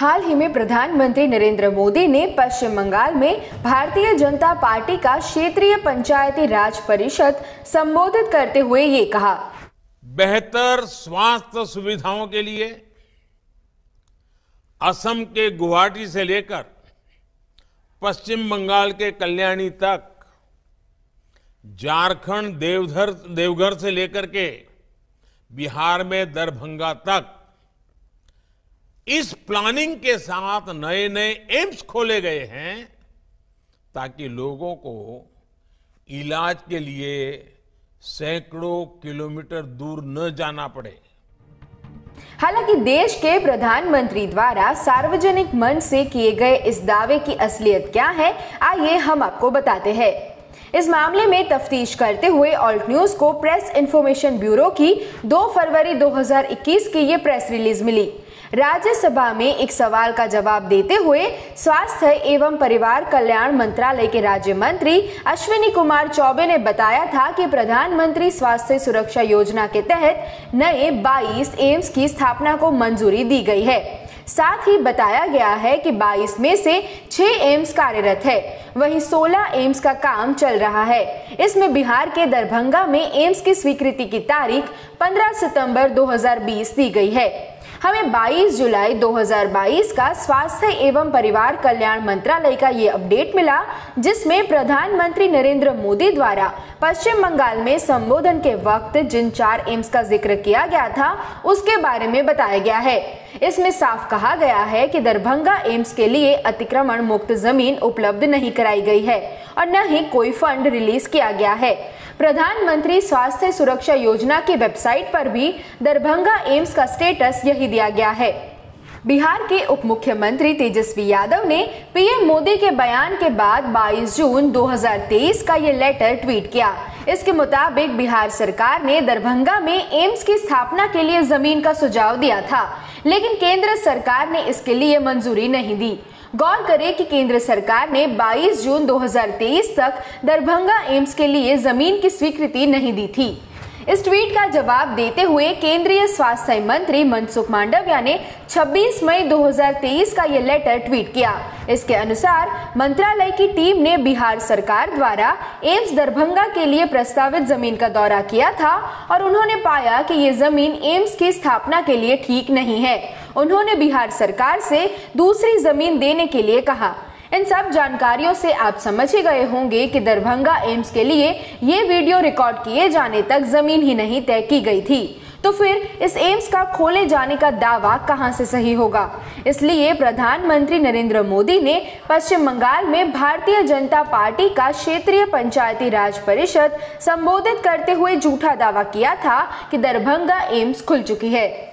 हाल ही में प्रधानमंत्री नरेंद्र मोदी ने पश्चिम बंगाल में भारतीय जनता पार्टी का क्षेत्रीय पंचायती राज परिषद संबोधित करते हुए ये कहा। बेहतर स्वास्थ्य सुविधाओं के लिए असम के गुवाहाटी से लेकर पश्चिम बंगाल के कल्याणी तक, झारखंड देवधर, देवघर से लेकर के बिहार में दरभंगा तक इस प्लानिंग के साथ नए नए एम्स खोले गए हैं ताकि लोगों को इलाज के लिए सैकड़ों किलोमीटर दूर न जाना पड़े। हालाँकि देश के प्रधानमंत्री द्वारा सार्वजनिक मंच से किए गए इस दावे की असलियत क्या है, आइए हम आपको बताते हैं। इस मामले में तफ्तीश करते हुए ऑल्ट न्यूज़ को प्रेस इंफॉर्मेशन ब्यूरो की 2 फरवरी 2021 की ये प्रेस रिलीज़ मिली। राज्यसभा में एक सवाल का जवाब देते हुए स्वास्थ्य एवं परिवार कल्याण मंत्रालय के राज्य मंत्री अश्विनी कुमार चौबे ने बताया था कि प्रधानमंत्री स्वास्थ्य सुरक्षा योजना के तहत नए 22 एम्स की स्थापना को मंजूरी दी गई है। साथ ही बताया गया है कि 22 में से 6 एम्स कार्यरत है। वहीं 16 एम्स का काम चल रहा है। इसमें बिहार के दरभंगा में एम्स की स्वीकृति की तारीख 15 सितंबर 2020 दी गई है। हमें 22 जुलाई 2022 का स्वास्थ्य एवं परिवार कल्याण मंत्रालय का ये अपडेट मिला, जिसमें प्रधानमंत्री नरेंद्र मोदी द्वारा पश्चिम बंगाल में संबोधन के वक्त जिन चार एम्स का ज़िक्र किया गया था, उसके बारे में बताया गया है। इसमें साफ़ कहा गया है कि दरभंगा एम्स के लिए अतिक्रमण मुक्त ज़मीन उपलब्ध नहीं कराई गई है और न ही कोई फंड रिलीज़ किया गया है। प्रधानमंत्री स्वास्थ्य सुरक्षा योजना की वेबसाइट पर भी दरभंगा एम्स का स्टेटस यही दिया गया है। बिहार के उप मुख्यमंत्री तेजस्वी यादव ने पीएम मोदी के बयान के बाद 22 जून 2023 का ये लेटर ट्वीट किया। इसके मुताबिक बिहार सरकार ने दरभंगा में एम्स की स्थापना के लिए ज़मीन का सुझाव दिया था, लेकिन केंद्र सरकार ने इसके लिए मंजूरी नहीं दी। गौर करें कि केंद्र सरकार ने 22 जून 2023 तक दरभंगा एम्स के लिए ज़मीन की स्वीकृति नहीं दी थी। इस ट्वीट का जवाब देते हुए केंद्रीय स्वास्थ्य मंत्री मनसुख मांडविया ने 26 मई 2023 का ये लेटर ट्वीट किया। इसके अनुसार, मंत्रालय की टीम ने बिहार सरकार द्वारा एम्स दरभंगा के लिए प्रस्तावित ज़मीन का दौरा किया था और उन्होंने पाया कि ये ज़मीन एम्स की स्थापना के लिए ठीक नहीं है। उन्होंने बिहार सरकार से दूसरी ज़मीन देने के लिए कहा। इन सब जानकारियों से आप समझ ही गए होंगे कि दरभंगा एम्स के लिए ये वीडियो रिकॉर्ड किए जाने तक ज़मीन ही नहीं तय की गई थी। तो फिर इस एम्स का खोले जाने का दावा कहाँ से सही होगा? इसलिए प्रधानमंत्री नरेंद्र मोदी ने पश्चिम बंगाल में भारतीय जनता पार्टी का क्षेत्रीय पंचायती राज परिषद संबोधित करते हुए झूठा दावा किया था कि दरभंगा एम्स खुल चुकी है।